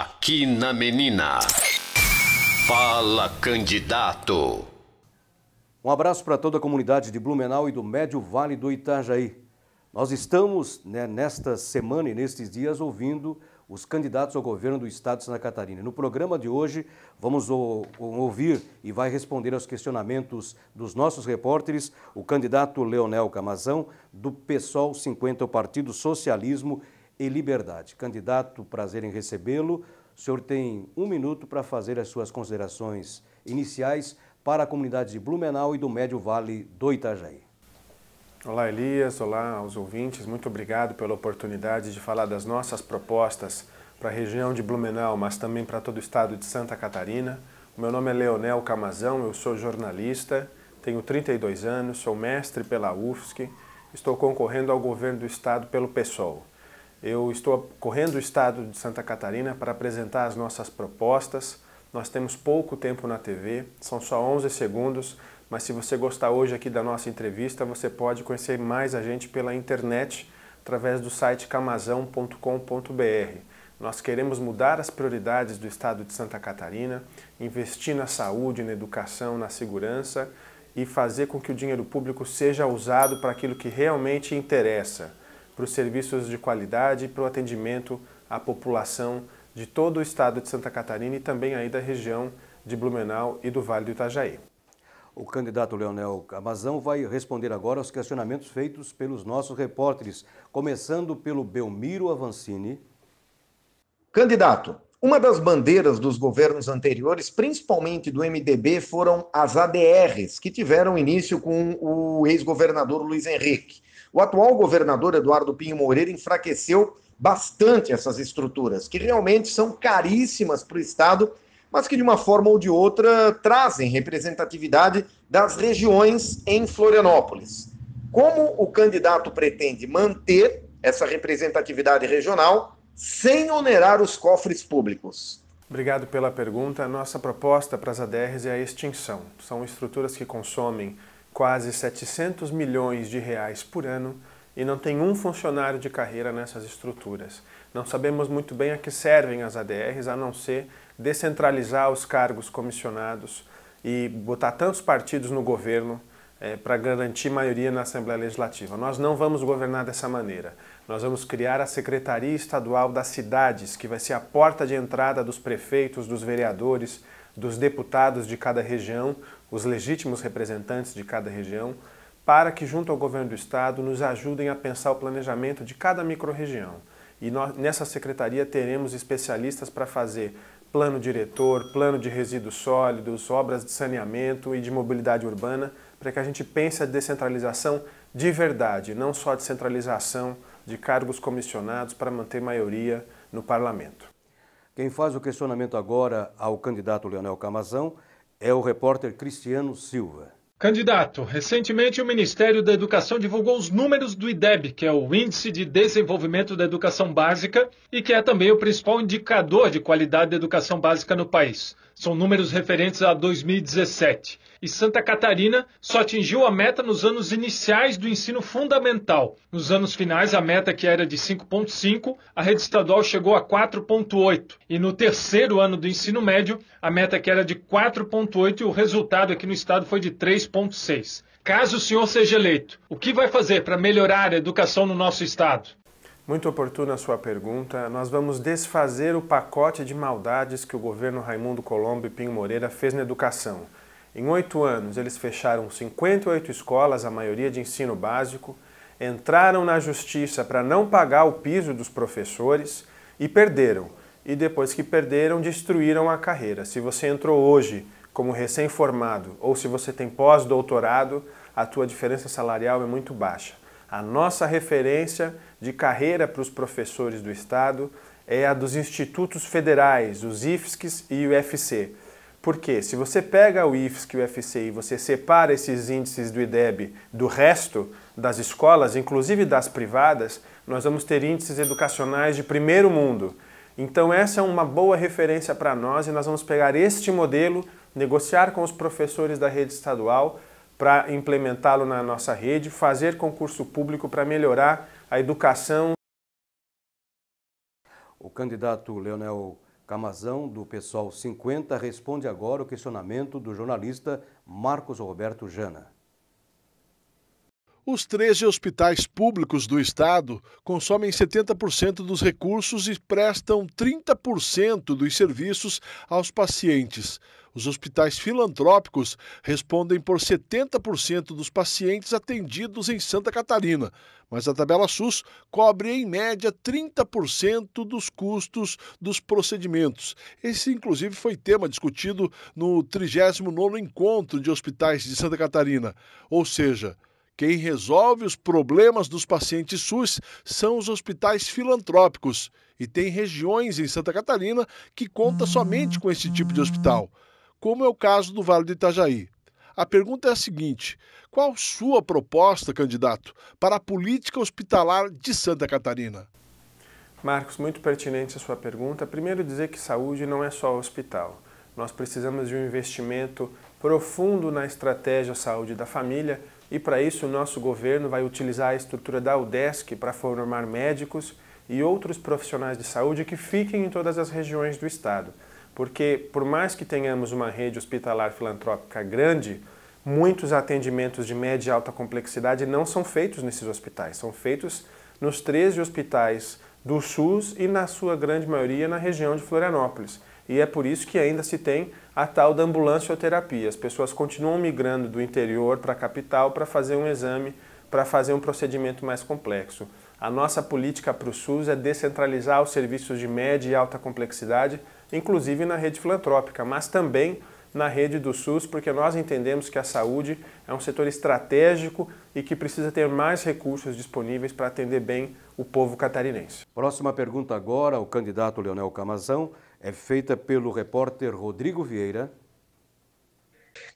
aqui na Menina. Fala, candidato. Um abraço para toda a comunidade de Blumenau e do Médio Vale do Itajaí. Nós estamos né, nesta semana e nestes dias ouvindo os candidatos ao governo do Estado de Santa Catarina. No programa de hoje, vamos ouvir e vai responder aos questionamentos dos nossos repórteres o candidato Leonel Camazão, do PSOL 50, o Partido Socialismo e Liberdade. Candidato, prazer em recebê-lo. O senhor tem um minuto para fazer as suas considerações iniciais para a comunidade de Blumenau e do Médio Vale do Itajaí. Olá Elias, olá aos ouvintes, muito obrigado pela oportunidade de falar das nossas propostas para a região de Blumenau, mas também para todo o estado de Santa Catarina. O meu nome é Leonel Camazão, eu sou jornalista, tenho 32 anos, sou mestre pela UFSC, estou concorrendo ao governo do estado pelo PSOL. Eu estou correndo o estado de Santa Catarina para apresentar as nossas propostas. Nós temos pouco tempo na TV, são só 11 segundos, mas se você gostar hoje aqui da nossa entrevista, você pode conhecer mais a gente pela internet através do site camazão.com.br. Nós queremos mudar as prioridades do estado de Santa Catarina, investir na saúde, na educação, na segurança e fazer com que o dinheiro público seja usado para aquilo que realmente interessa para os serviços de qualidade e para o atendimento à população de todo o estado de Santa Catarina e também aí da região de Blumenau e do Vale do Itajaí. O candidato Leonel Camazão vai responder agora aos questionamentos feitos pelos nossos repórteres, começando pelo Belmiro Avancini. Candidato, uma das bandeiras dos governos anteriores, principalmente do MDB, foram as ADRs, que tiveram início com o ex-governador Luiz Henrique. O atual governador Eduardo Pinho Moreira enfraqueceu bastante essas estruturas, que realmente são caríssimas para o Estado, mas que de uma forma ou de outra trazem representatividade das regiões em Florianópolis. Como o candidato pretende manter essa representatividade regional sem onerar os cofres públicos? Obrigado pela pergunta. Nossa proposta para as ADRs é a extinção. São estruturas que consomem quase 700 milhões de reais por ano e não tem um funcionário de carreira nessas estruturas. Não sabemos muito bem a que servem as ADRs, a não ser descentralizar os cargos comissionados e botar tantos partidos no governo é, para garantir maioria na Assembleia Legislativa. Nós não vamos governar dessa maneira. Nós vamos criar a Secretaria Estadual das Cidades, que vai ser a porta de entrada dos prefeitos, dos vereadores, dos deputados de cada região, os legítimos representantes de cada região, para que, junto ao governo do estado, nos ajudem a pensar o planejamento de cada microrregião. E nós, nessa secretaria teremos especialistas para fazer plano diretor, plano de resíduos sólidos, obras de saneamento e de mobilidade urbana, para que a gente pense a descentralização de verdade, não só a descentralização de cargos comissionados para manter maioria no parlamento. Quem faz o questionamento agora ao candidato Leonel Camazão é o repórter Cristiano Silva. Candidato, recentemente o Ministério da Educação divulgou os números do IDEB, que é o Índice de Desenvolvimento da Educação Básica e que é também o principal indicador de qualidade da educação básica no país. São números referentes a 2017 e Santa Catarina só atingiu a meta nos anos iniciais do ensino fundamental. Nos anos finais, a meta que era de 5,5, a rede estadual chegou a 4,8. E no terceiro ano do ensino médio, a meta que era de 4,8 e o resultado aqui no estado foi de 3,6. Caso o senhor seja eleito, o que vai fazer para melhorar a educação no nosso estado? Muito oportuna a sua pergunta. Nós vamos desfazer o pacote de maldades que o governo Raimundo Colombo e Pinho Moreira fez na educação. Em oito anos, eles fecharam 58 escolas, a maioria de ensino básico, entraram na justiça para não pagar o piso dos professores e perderam. E depois que perderam, destruíram a carreira. Se você entrou hoje como recém-formado ou se você tem pós-doutorado, a tua diferença salarial é muito baixa. A nossa referência de carreira para os professores do Estado é a dos institutos federais, os IFSCs e o UFC. Porque se você pega o IFSC e o UFC e você separa esses índices do IDEB do resto das escolas, inclusive das privadas, nós vamos ter índices educacionais de primeiro mundo. Então essa é uma boa referência para nós e nós vamos pegar este modelo, negociar com os professores da rede estadual para implementá-lo na nossa rede, fazer concurso público para melhorar a educação. O candidato Leonel Camazão, do Pessoal 50, responde agora o questionamento do jornalista Marcos Roberto Jana. Os 13 hospitais públicos do estado consomem 70% dos recursos e prestam 30% dos serviços aos pacientes. Os hospitais filantrópicos respondem por 70% dos pacientes atendidos em Santa Catarina, mas a tabela SUS cobre em média 30% dos custos dos procedimentos. Esse, inclusive, foi tema discutido no 39 Encontro de Hospitais de Santa Catarina. Ou seja, quem resolve os problemas dos pacientes SUS são os hospitais filantrópicos, e tem regiões em Santa Catarina que conta somente com esse tipo de hospital, como é o caso do Vale do Itajaí. A pergunta é a seguinte: qual sua proposta, candidato, para a política hospitalar de Santa Catarina? Marcos, muito pertinente a sua pergunta. Primeiro, dizer que saúde não é só hospital. Nós precisamos de um investimento profundo na estratégia saúde da família e para isso o nosso governo vai utilizar a estrutura da UDESC para formar médicos e outros profissionais de saúde que fiquem em todas as regiões do estado. Porque por mais que tenhamos uma rede hospitalar filantrópica grande, muitos atendimentos de média e alta complexidade não são feitos nesses hospitais, são feitos nos 13 hospitais do SUS e na sua grande maioria na região de Florianópolis. E é por isso que ainda se tem a tal da ambulancioterapia. As pessoas continuam migrando do interior para a capital para fazer um exame, para fazer um procedimento mais complexo. A nossa política para o SUS é descentralizar os serviços de média e alta complexidade, inclusive na rede filantrópica, mas também na rede do SUS, porque nós entendemos que a saúde é um setor estratégico e que precisa ter mais recursos disponíveis para atender bem o povo catarinense. Próxima pergunta agora, o candidato Leonel Camazão é feita pelo repórter Rodrigo Vieira,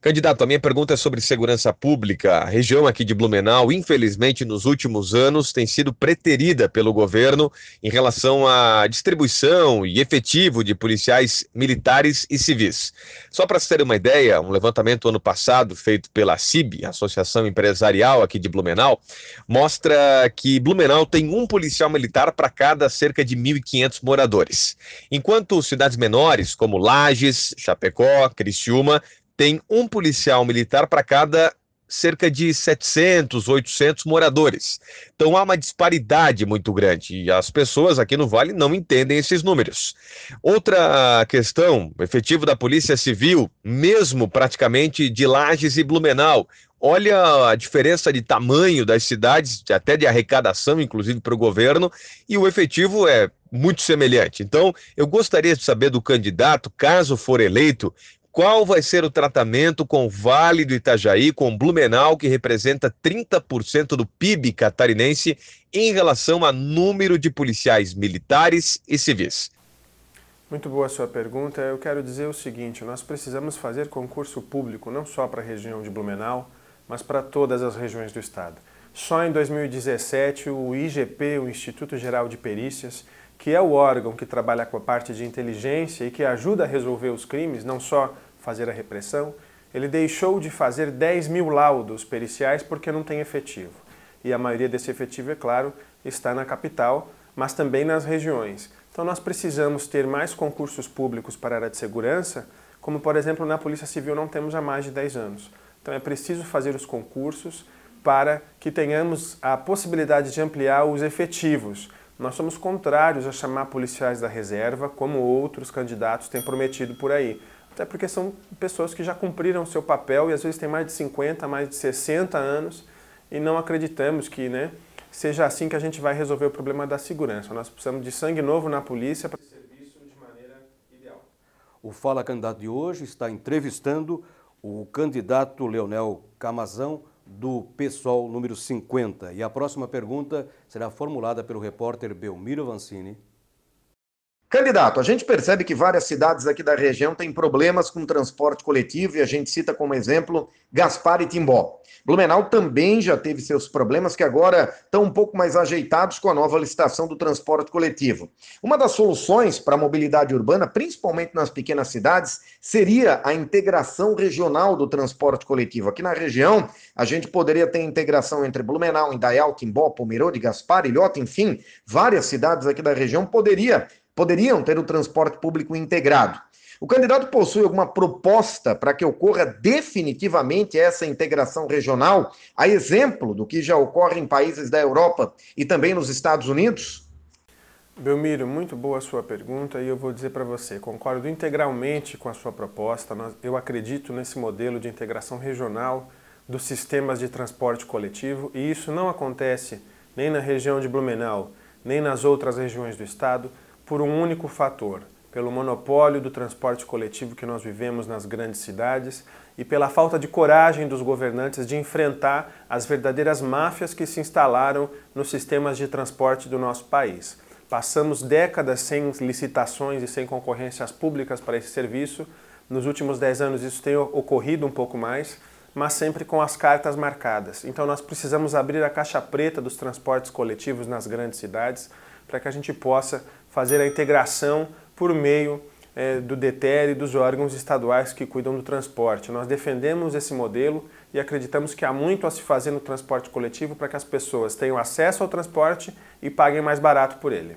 Candidato, a minha pergunta é sobre segurança pública. A região aqui de Blumenau, infelizmente, nos últimos anos, tem sido preterida pelo governo em relação à distribuição e efetivo de policiais militares e civis. Só para ter uma ideia, um levantamento ano passado feito pela CIB, Associação Empresarial aqui de Blumenau, mostra que Blumenau tem um policial militar para cada cerca de 1.500 moradores. Enquanto cidades menores, como Lages, Chapecó, Criciúma, tem um policial militar para cada cerca de 700, 800 moradores. Então há uma disparidade muito grande e as pessoas aqui no Vale não entendem esses números. Outra questão, efetivo da Polícia Civil, mesmo praticamente de Lages e Blumenau. Olha a diferença de tamanho das cidades, até de arrecadação, inclusive para o governo, e o efetivo é muito semelhante. Então, eu gostaria de saber do candidato, caso for eleito, qual vai ser o tratamento com o Vale do Itajaí, com Blumenau, que representa 30% do PIB catarinense, em relação a número de policiais militares e civis? Muito boa a sua pergunta. Eu quero dizer o seguinte: nós precisamos fazer concurso público não só para a região de Blumenau, mas para todas as regiões do estado. Só em 2017, o IGP, o Instituto Geral de Perícias, que é o órgão que trabalha com a parte de inteligência e que ajuda a resolver os crimes, não só fazer a repressão, ele deixou de fazer 10 mil laudos periciais porque não tem efetivo. E a maioria desse efetivo, é claro, está na capital, mas também nas regiões. Então nós precisamos ter mais concursos públicos para a área de segurança, como por exemplo na Polícia Civil não temos há mais de 10 anos. Então é preciso fazer os concursos para que tenhamos a possibilidade de ampliar os efetivos nós somos contrários a chamar policiais da reserva, como outros candidatos têm prometido por aí. Até porque são pessoas que já cumpriram seu papel e às vezes têm mais de 50, mais de 60 anos e não acreditamos que né, seja assim que a gente vai resolver o problema da segurança. Nós precisamos de sangue novo na polícia para serviço de maneira ideal. O Fala Candidato de hoje está entrevistando o candidato Leonel Camazão, do PSOL número 50. E a próxima pergunta será formulada pelo repórter Belmiro Vancini. Candidato, a gente percebe que várias cidades aqui da região têm problemas com transporte coletivo e a gente cita como exemplo Gaspar e Timbó. Blumenau também já teve seus problemas que agora estão um pouco mais ajeitados com a nova licitação do transporte coletivo. Uma das soluções para a mobilidade urbana, principalmente nas pequenas cidades, seria a integração regional do transporte coletivo. Aqui na região, a gente poderia ter integração entre Blumenau, Indaial, Timbó, Pomerode, Gaspar, Ilhota, enfim, várias cidades aqui da região poderia poderiam ter o transporte público integrado. O candidato possui alguma proposta para que ocorra definitivamente essa integração regional, a exemplo do que já ocorre em países da Europa e também nos Estados Unidos? Belmiro, muito boa a sua pergunta e eu vou dizer para você, concordo integralmente com a sua proposta. Eu acredito nesse modelo de integração regional dos sistemas de transporte coletivo e isso não acontece nem na região de Blumenau, nem nas outras regiões do estado por um único fator, pelo monopólio do transporte coletivo que nós vivemos nas grandes cidades e pela falta de coragem dos governantes de enfrentar as verdadeiras máfias que se instalaram nos sistemas de transporte do nosso país. Passamos décadas sem licitações e sem concorrências públicas para esse serviço. Nos últimos dez anos isso tem ocorrido um pouco mais, mas sempre com as cartas marcadas. Então nós precisamos abrir a caixa preta dos transportes coletivos nas grandes cidades para que a gente possa fazer a integração por meio é, do DETER e dos órgãos estaduais que cuidam do transporte. Nós defendemos esse modelo e acreditamos que há muito a se fazer no transporte coletivo para que as pessoas tenham acesso ao transporte e paguem mais barato por ele.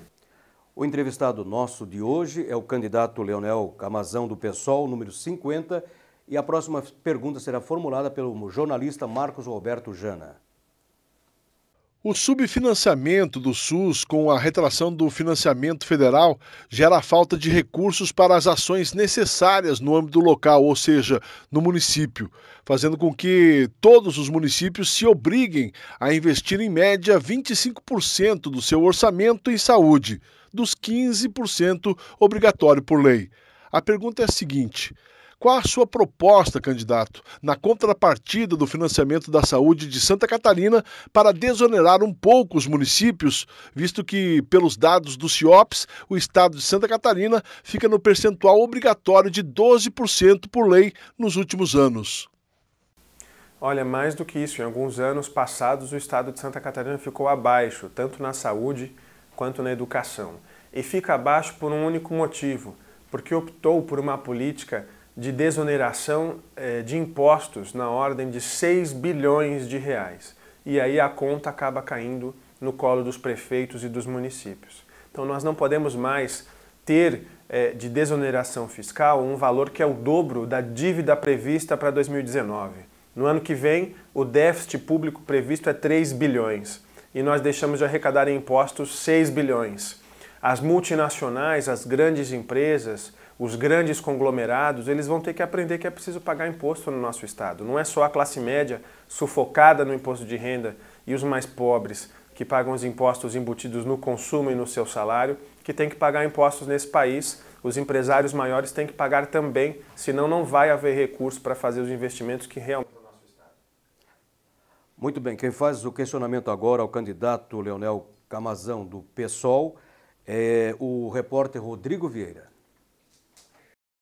O entrevistado nosso de hoje é o candidato Leonel Camazão do PSOL, número 50, e a próxima pergunta será formulada pelo jornalista Marcos Roberto Jana. O subfinanciamento do SUS com a retração do financiamento federal gera falta de recursos para as ações necessárias no âmbito local, ou seja, no município, fazendo com que todos os municípios se obriguem a investir em média 25% do seu orçamento em saúde, dos 15% obrigatório por lei. A pergunta é a seguinte: qual a sua proposta, candidato, na contrapartida do financiamento da saúde de Santa Catarina para desonerar um pouco os municípios, visto que, pelos dados do CIOPS, o estado de Santa Catarina fica no percentual obrigatório de 12% por lei nos últimos anos? Olha, mais do que isso, em alguns anos passados o estado de Santa Catarina ficou abaixo, tanto na saúde quanto na educação. E fica abaixo por um único motivo, porque optou por uma política de desoneração eh, de impostos na ordem de 6 bilhões de reais. E aí a conta acaba caindo no colo dos prefeitos e dos municípios. Então nós não podemos mais ter eh, de desoneração fiscal um valor que é o dobro da dívida prevista para 2019. No ano que vem, o déficit público previsto é 3 bilhões e nós deixamos de arrecadar em impostos 6 bilhões. As multinacionais, as grandes empresas, os grandes conglomerados, eles vão ter que aprender que é preciso pagar imposto no nosso estado. Não é só a classe média sufocada no imposto de renda e os mais pobres que pagam os impostos embutidos no consumo e no seu salário que tem que pagar impostos nesse país. Os empresários maiores têm que pagar também, senão não vai haver recurso para fazer os investimentos que realmente. Muito bem, quem faz o questionamento agora ao candidato Leonel Camazão do PSOL é o repórter Rodrigo Vieira.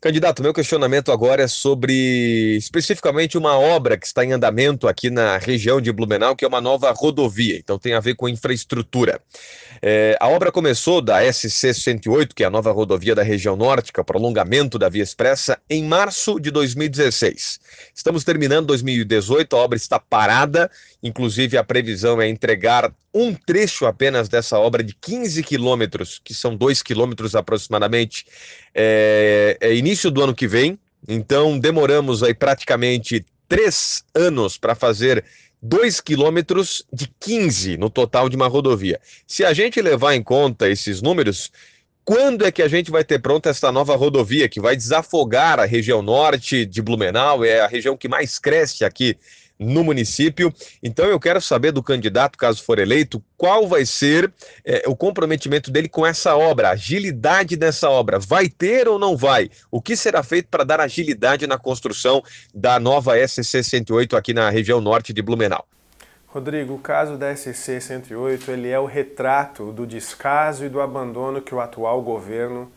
Candidato, meu questionamento agora é sobre especificamente uma obra que está em andamento aqui na região de Blumenau, que é uma nova rodovia, então tem a ver com infraestrutura. É, a obra começou da SC 108, que é a nova rodovia da região norte, que é o prolongamento da Via Expressa, em março de 2016. Estamos terminando 2018, a obra está parada, inclusive a previsão é entregar um trecho apenas dessa obra de 15 quilômetros, que são 2 quilômetros aproximadamente, é, é início do ano que vem. Então demoramos aí praticamente três anos para fazer 2 quilômetros de 15 no total de uma rodovia. Se a gente levar em conta esses números, quando é que a gente vai ter pronta essa nova rodovia que vai desafogar a região norte de Blumenau? É a região que mais cresce aqui no município. Então eu quero saber do candidato, caso for eleito, qual vai ser é, o comprometimento dele com essa obra, a agilidade dessa obra. Vai ter ou não vai? O que será feito para dar agilidade na construção da nova SC 108 aqui na região norte de Blumenau? Rodrigo, o caso da SC 108 ele é o retrato do descaso e do abandono que o atual governo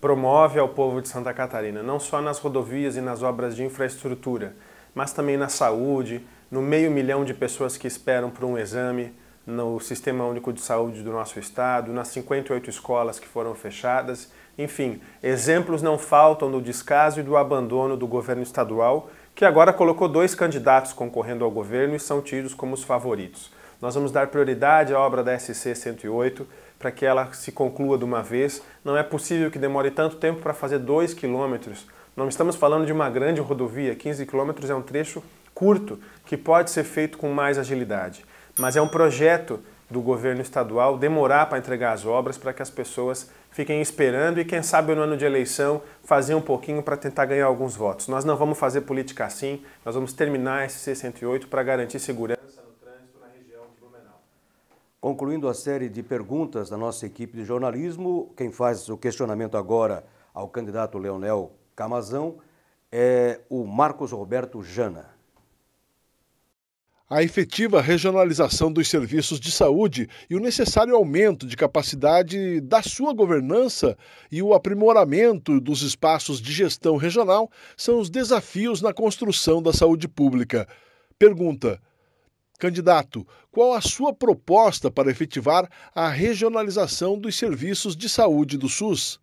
promove ao povo de Santa Catarina, não só nas rodovias e nas obras de infraestrutura, mas também na saúde, no meio milhão de pessoas que esperam por um exame no Sistema Único de Saúde do nosso estado, nas 58 escolas que foram fechadas. Enfim, exemplos não faltam do descaso e do abandono do governo estadual, que agora colocou dois candidatos concorrendo ao governo e são tidos como os favoritos. Nós vamos dar prioridade à obra da SC 108 para que ela se conclua de uma vez. Não é possível que demore tanto tempo para fazer 2 quilômetros. Não estamos falando de uma grande rodovia, 15 quilômetros é um trecho curto que pode ser feito com mais agilidade. Mas é um projeto do governo estadual demorar para entregar as obras para que as pessoas fiquem esperando e, quem sabe, no ano de eleição, fazer um pouquinho para tentar ganhar alguns votos. Nós não vamos fazer política assim, nós vamos terminar esse C-108 para garantir segurança no trânsito na região de Blumenau. Concluindo a série de perguntas da nossa equipe de jornalismo, quem faz o questionamento agora ao candidato Leonel Camazão é o Marcos Roberto Jana. A efetiva regionalização dos serviços de saúde e o necessário aumento de capacidade da sua governança e o aprimoramento dos espaços de gestão regional são os desafios na construção da saúde pública. Pergunta: Candidato, qual a sua proposta para efetivar a regionalização dos serviços de saúde do SUS?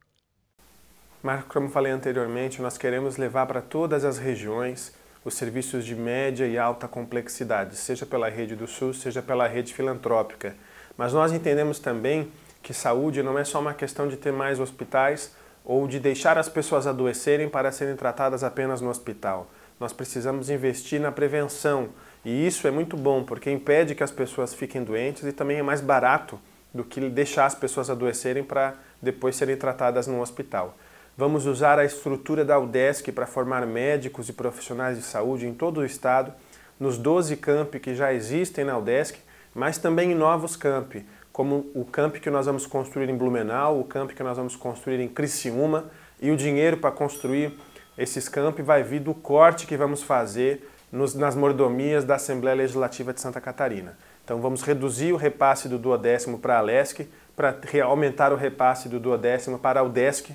Marco, como falei anteriormente, nós queremos levar para todas as regiões os serviços de média e alta complexidade, seja pela rede do SUS, seja pela rede filantrópica. Mas nós entendemos também que saúde não é só uma questão de ter mais hospitais ou de deixar as pessoas adoecerem para serem tratadas apenas no hospital. Nós precisamos investir na prevenção e isso é muito bom porque impede que as pessoas fiquem doentes e também é mais barato do que deixar as pessoas adoecerem para depois serem tratadas no hospital. Vamos usar a estrutura da UDESC para formar médicos e profissionais de saúde em todo o estado, nos 12 campi que já existem na UDESC, mas também em novos campi, como o camp que nós vamos construir em Blumenau, o camp que nós vamos construir em Criciúma, e o dinheiro para construir esses campi vai vir do corte que vamos fazer nos, nas mordomias da Assembleia Legislativa de Santa Catarina. Então vamos reduzir o repasse do duodécimo para a LESC, para aumentar o repasse do duodécimo para a UDESC,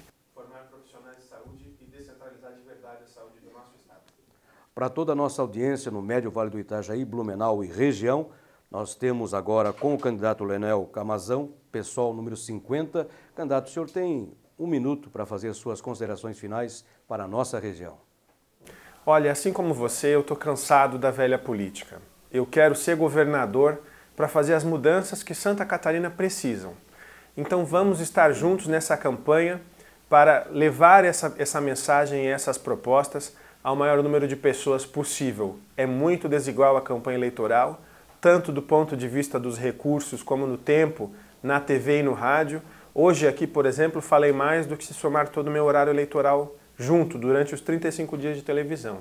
Para toda a nossa audiência no Médio Vale do Itajaí, Blumenau e região, nós temos agora com o candidato Lenel Camazão, pessoal número 50. Candidato, o senhor tem um minuto para fazer suas considerações finais para a nossa região. Olha, assim como você, eu estou cansado da velha política. Eu quero ser governador para fazer as mudanças que Santa Catarina precisam. Então vamos estar juntos nessa campanha para levar essa, essa mensagem e essas propostas ao maior número de pessoas possível. É muito desigual a campanha eleitoral, tanto do ponto de vista dos recursos como no tempo, na TV e no rádio. Hoje aqui, por exemplo, falei mais do que se somar todo o meu horário eleitoral junto durante os 35 dias de televisão.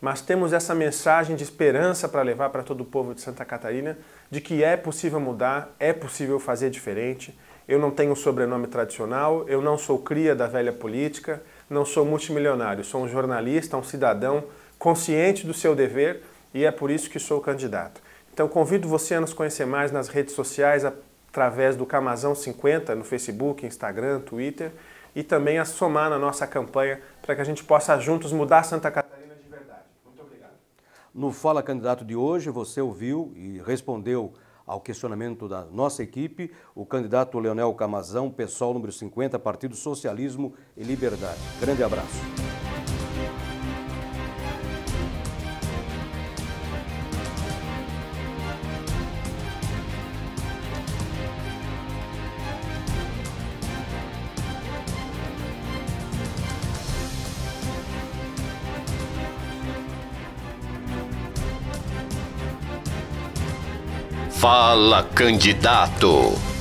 Mas temos essa mensagem de esperança para levar para todo o povo de Santa Catarina de que é possível mudar, é possível fazer diferente. Eu não tenho sobrenome tradicional, eu não sou cria da velha política, não sou multimilionário, sou um jornalista, um cidadão consciente do seu dever e é por isso que sou candidato. Então convido você a nos conhecer mais nas redes sociais através do Camazão 50 no Facebook, Instagram, Twitter e também a somar na nossa campanha para que a gente possa juntos mudar Santa Catarina de verdade. Muito obrigado. No Fala Candidato de hoje, você ouviu e respondeu ao questionamento da nossa equipe, o candidato Leonel Camazão, pessoal número 50, Partido Socialismo e Liberdade. Grande abraço. Fala Candidato.